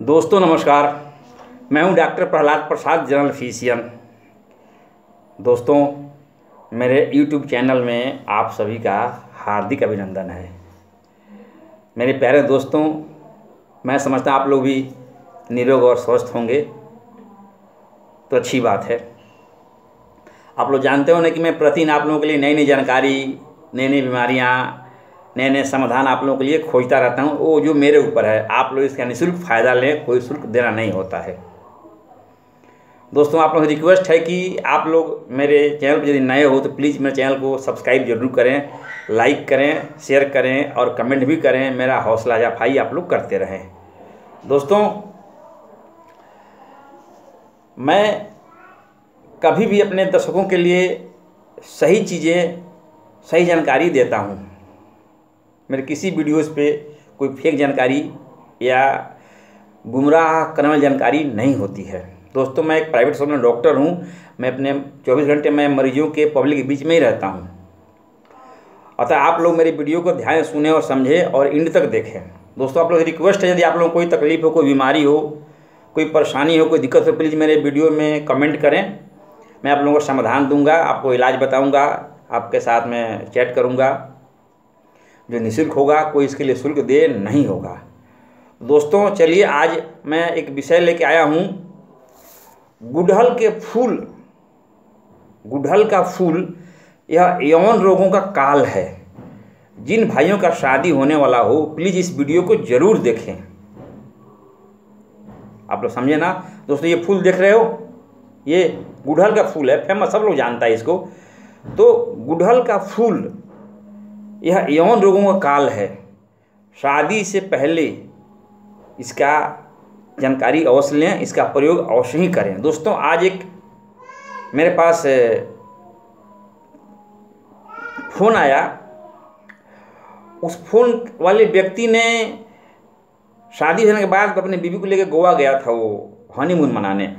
दोस्तों, नमस्कार। मैं हूँ doctor Prahlad Prasad general physician दोस्तों, मेरे यूट्यूब चैनल में आप सभी का हार्दिक अभिनंदन है। मेरे प्यारे दोस्तों, मैं समझता आप लोग भी निरोग और स्वस्थ होंगे। तो अच्छी बात है। आप लोग जानते हो ना कि मैं प्रतिदिन आप लोगों के लिए नई नई जानकारी नई नई बीमारियाँ नए नए समाधान आप लोगों के लिए खोजता रहता हूँ। वो जो मेरे ऊपर है, आप लोग इसका निःशुल्क फ़ायदा लें, कोई शुल्क देना नहीं होता है। दोस्तों, आप लोगों से रिक्वेस्ट है कि आप लोग मेरे चैनल पर यदि नए हो तो प्लीज़ मेरे चैनल को सब्सक्राइब ज़रूर करें, लाइक करें, शेयर करें और कमेंट भी करें। मेरा हौसला अफाई आप लोग करते रहें। दोस्तों, मैं कभी भी अपने दर्शकों के लिए सही चीज़ें, सही जानकारी देता हूँ। मेरे किसी वीडियोस पे कोई फेक जानकारी या गुमराह करने जानकारी नहीं होती है। दोस्तों, मैं एक प्राइवेट में डॉक्टर हूँ। मैं अपने 24 घंटे में मरीजों के पब्लिक के बीच में ही रहता हूँ। अतः आप लोग मेरी वीडियो को ध्यान सुने और समझें और इंड तक देखें। दोस्तों, आप लोग रिक्वेस्ट है, यदि आप लोगों को कोई तकलीफ़ हो, कोई बीमारी हो, कोई परेशानी हो, कोई दिक्कत हो प्लीज़ मेरे वीडियो में कमेंट करें। मैं आप लोगों को समाधान दूँगा, आपको इलाज बताऊँगा, आपके साथ में चैट करूँगा। जो निःशुल्क होगा, कोई इसके लिए शुल्क दे नहीं होगा। दोस्तों, चलिए आज मैं एक विषय लेके आया हूँ। गुड़हल के फूल, गुड़हल का फूल, यह यौन रोगों का काल है। जिन भाइयों का शादी होने वाला हो प्लीज़ इस वीडियो को ज़रूर देखें। आप लोग समझे ना? दोस्तों, ये फूल देख रहे हो? ये गुड़हल का फूल है फ़ेमस सब लोग जानता है इसको। तो गुड़हल का फूल यह यौन रोगों का काल है। शादी से पहले इसका जानकारी अवश्य लें, इसका प्रयोग अवश्य ही करें। दोस्तों, आज एक मेरे पास फ़ोन आया। उस फ़ोन वाले व्यक्ति ने शादी होने के बाद अपने बीवी को लेकर गोवा गया था वो हनीमून मनाने।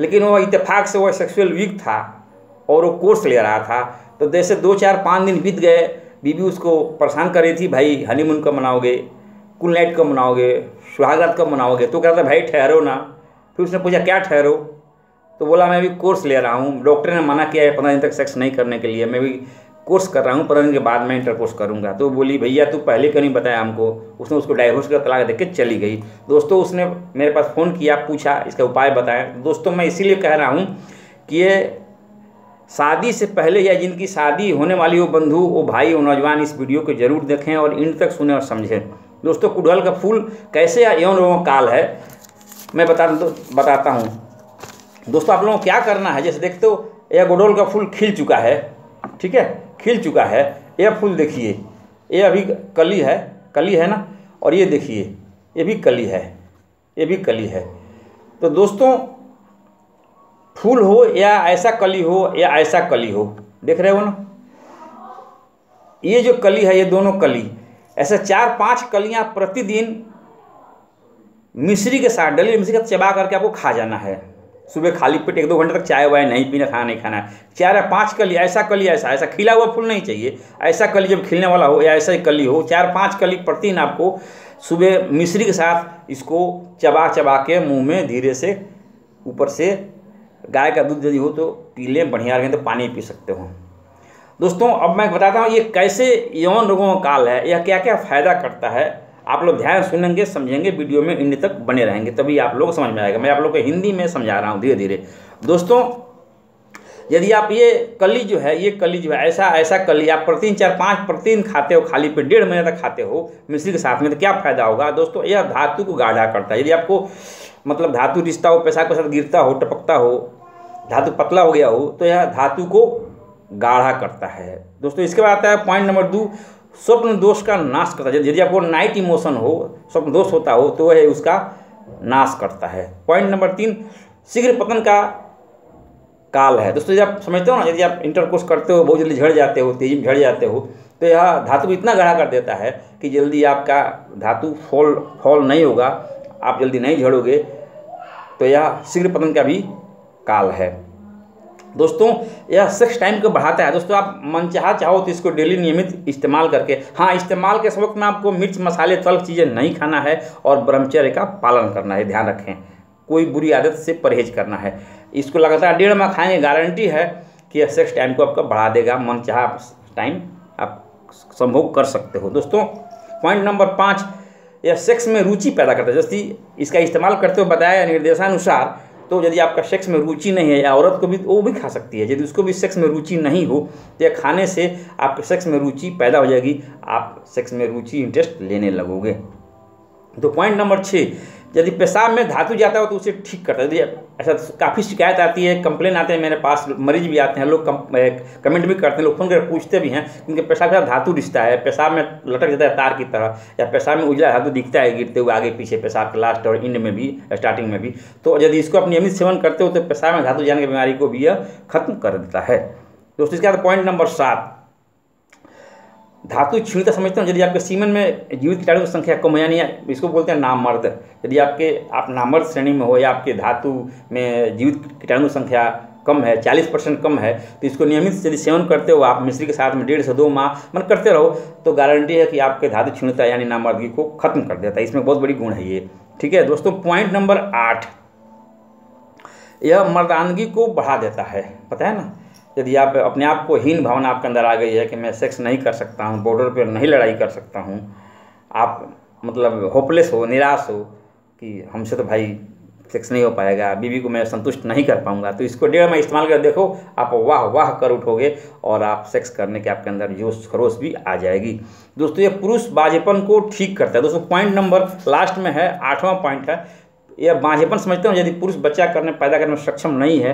लेकिन वो इत्तेफाक से वो सेक्सुअल वीक था और वो कोर्स ले रहा था। तो जैसे दो चार पाँच दिन बीत गए, बीबी उसको परेशान कर रही थी, भाई हनीमून कब मनाओगे? कुल नाइट कब मनाओगे? सुहागरात कब मनाओगे? तो कहता भाई, ठहरो ना। फिर उसने पूछा, क्या ठहरो? तो बोला, मैं भी कोर्स ले रहा हूँ। डॉक्टर ने मना किया है पंद्रह दिन तक सेक्स नहीं करने के लिए। मैं भी कोर्स कर रहा हूँ, पंद्रह दिन के बाद मैं इंटर कोर्स करूँगा। तो बोली, भैया, तू पहले क्यों नहीं बताया हमको? उसने उसको डाइवोर्स का तलाक के चली गई। दोस्तों, उसने मेरे पास फ़ोन किया, पूछा, इसका उपाय बताया। दोस्तों, मैं इसीलिए कह रहा हूँ कि ये शादी से पहले या जिनकी शादी होने वाली हो बंधु, वो भाई, वो नौजवान इस वीडियो को ज़रूर देखें और इन तक सुने और समझें। दोस्तों कुडल का फूल कैसे यौन रोगों काल है, मैं बता बताता हूँ। दोस्तों, आप लोगों को क्या करना है? जैसे देखते हो यह गुडोल का फूल खिल चुका है, ठीक है? खिल चुका है। यह फूल देखिए, ये अभी कली है कली है ना? और ये देखिए, ये भी कली है, ये भी कली है। तो दोस्तों फूल हो या ऐसा कली हो या ऐसा कली हो। देख रहे हो ना? ये जो कली है, ये दोनों कली। ऐसे चार पाँच कलियाँ प्रतिदिन मिश्री के साथ, डली मिश्री का चबा करके आपको खा जाना है। सुबह खाली पेट एक दो घंटे तक चाय वाय नहीं पीना, खाना नहीं खाना है। चार या पाँच कली, ऐसा कली, ऐसा ऐसा खिला हुआ फूल नहीं चाहिए। ऐसा कली जब खिलने वाला हो या ऐसा ही कली हो, चार पाँच कली प्रतिदिन आपको सुबह मिश्री के साथ इसको चबा चबा के मुँह में धीरे से ऊपर से गाय का दूध यदि हो तो पी लें बढ़िया रहें तो पानी पी सकते हो। दोस्तों, अब मैं बताता हूँ ये कैसे यौन रोगों का काल है, यह क्या क्या फ़ायदा करता है, आप लोग ध्यान सुनेंगे, समझेंगे, वीडियो में इन तक बने रहेंगे, तभी आप लोग समझ में आएगा। मैं आप लोग को हिंदी में समझा रहा हूँ धीरे धीरे दोस्तों, यदि आप ये कली जो है, ये कली जो है, ऐसा ऐसा कली आप प्रतिदिन चार, पाँच प्रतिदिन खाते हो, खाली पे डेढ़ महीने तक खाते हो मिश्री के साथ में तो क्या फ़ायदा होगा? दोस्तों, यह धातु को गाढ़ा करता है। यदि आपको मतलब धातु रिश्ता हो, पैसा के साथ गिरता हो, टपकता हो धातु पतला हो गया हो तो यह धातु को गाढ़ा करता है। दोस्तों, इसके बाद आता है पॉइंट नंबर दो स्वप्न दोष का नाश करता है। यदि आपको नाइट इमोशन हो, स्वप्न दोष होता हो तो वह उसका नाश करता है। पॉइंट नंबर तीन, शीघ्र पतन का काल है। दोस्तों, यदि आप समझते हो ना, यदि आप इंटरकोर्स करते हो, बहुत जल्दी झड़ जाते हो, तेज़ी में झड़ जाते हो तो यह धातु को इतना गाढ़ा कर देता है कि जल्दी आपका धातु फॉल फॉल नहीं होगा। आप जल्दी नहीं झड़ोगे तो यह शीघ्र पतन का भी काल है। दोस्तों, यह सेक्स टाइम को बढ़ाता है। दोस्तों, आप मन चाह तो इसको डेली नियमित इस्तेमाल करके हाँ इस्तेमाल के वक्त में आपको मिर्च, मसाले, तल चीज़ें नहीं खाना है और ब्रह्मचर्य का पालन करना है। ध्यान रखें, कोई बुरी आदत से परहेज करना है। इसको लगातार डेढ़ माह खाएँगे गारंटी है कि यह सेक्स टाइम को आपका बढ़ा देगा। मनचाह टाइम आप संभोग कर सकते हो। दोस्तों पॉइंट नंबर पाँच, यह सेक्स में रुचि पैदा करता है। जैसे इसका इस्तेमाल करते हुए बताया निर्देशानुसार तो यदि आपका सेक्स में रुचि नहीं है या औरत को भी वो भी खा सकती है। यदि उसको भी सेक्स में रुचि नहीं हो तो यह खाने से आपके सेक्स में रुचि पैदा हो जाएगी। आप सेक्स में रुचि इंटरेस्ट लेने लगोगे। तो पॉइंट नंबर छः यदि पेशाब में धातु जाता हो तो उसे ठीक करता है। ऐसा काफ़ी शिकायत आती है कंप्लेन आते हैं, मेरे पास मरीज़ भी आते हैं, लोग कमेंट भी करते हैं, लोग फ़ोन कर पूछते भी हैं, क्योंकि पेशाब के साथ धातु रिश्ता है। पेशाब में लटक जाता है तार की तरह, या पेशाब में उजला धातु दिखता है, गिरते हुए आगे पीछे पेशाब के लास्ट और इंड में भी स्टार्टिंग में भी। तो यदि इसको आप नियमित सेवन करते हो तो पेशाब में धातु जाने की बीमारी को भी यह खत्म कर देता है। दोस्तों, इसके बाद पॉइंट नंबर सात। धातु क्षीणता समझते हैं यदि आपके सीमन में जीवित कीटाणु की संख्या कम है यानी इसको बोलते हैं नामर्द यदि आपके, आप नामर्द श्रेणी में हो या आपके धातु में जीवित कीटाणु संख्या कम है, चालीस परसेंट कम है तो इसको नियमित यदि सेवन करते हो, आप मिश्री के साथ में डेढ़ से दो माह मन करते रहो तो गारंटी है कि आपके धातु क्षीणता यानी नामर्दगी को खत्म कर देता है। इसमें बहुत बड़ी गुण है ये। ठीक है, दोस्तों पॉइंट नंबर आठ। यह मर्दानगी को बढ़ा देता है। पता है ना? यदि आप अपने आप को हीन भावना आपके अंदर आ गई है कि मैं सेक्स नहीं कर सकता हूँ बॉर्डर पर नहीं लड़ाई कर सकता हूँ, आप मतलब होपलेस हो, निराश हो कि हमसे तो भाई सेक्स नहीं हो पाएगा, बीवी को मैं संतुष्ट नहीं कर पाऊँगा तो इसको डेढ़ में इस्तेमाल कर, देखो आप वाह वाह कर उठोगे और आप सेक्स करने के आपके अंदर जोश खरोश भी आ जाएगी। दोस्तों, ये पुरुष बाजेपन को ठीक करता है। दोस्तों पॉइंट नंबर लास्ट में है, आठवां पॉइंट है। यह बाजेपन समझते हो, यदि पुरुष बच्चा करने, पैदा करने में सक्षम नहीं है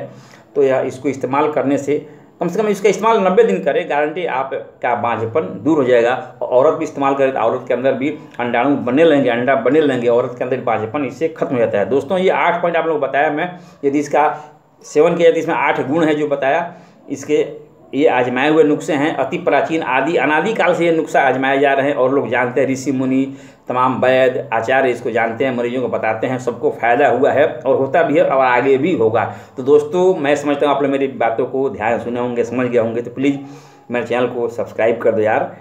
तो यह इसको इस्तेमाल करने से कम से कम इसका इस्तेमाल नब्बे दिन करें गारंटी आपका बांझपन दूर हो जाएगा। और औरत भी इस्तेमाल करे तो औरत के अंदर भी अंडाणु बने लेंगे अंडा बने लेंगे औरत के अंदर बांझपन इससे खत्म हो जाता है। दोस्तों, ये आठ पॉइंट आप लोग बताया मैं, यदि इसका सेवन किया यदि इसमें आठ गुण है जो बताया, इसके ये आजमाए हुए नुस्खे हैं, अति प्राचीन आदि, अनादिकाल से ये नुस्खा आजमाए जा रहे हैं और लोग जानते हैं, ऋषि मुनि तमाम वैद आचार्य इसको जानते हैं, मरीजों को बताते हैं, सबको फ़ायदा हुआ है और होता भी है और आगे भी होगा। तो दोस्तों, मैं समझता हूँ आप लोग मेरी बातों को ध्यान सुने होंगे, समझ गए होंगे तो प्लीज़ मेरे चैनल को सब्सक्राइब कर दो यार।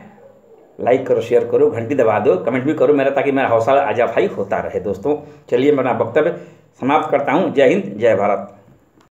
लाइक करो, शेयर करो, घंटी दबा दो, कमेंट भी करो मेरा, ताकि मेरा हौसला आजाफाई होता रहे। दोस्तों, चलिए मेरा वक्तव्य समाप्त करता हूँ। जय हिंद, जय भारत।